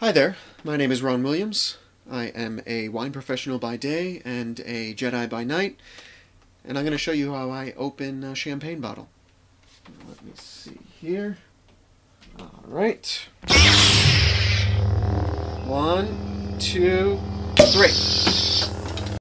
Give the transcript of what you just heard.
Hi there, my name is Ron Williams. I am a wine professional by day and a Jedi by night, and I'm going to show you how I open a champagne bottle. Let me see here. Alright. One, two, three.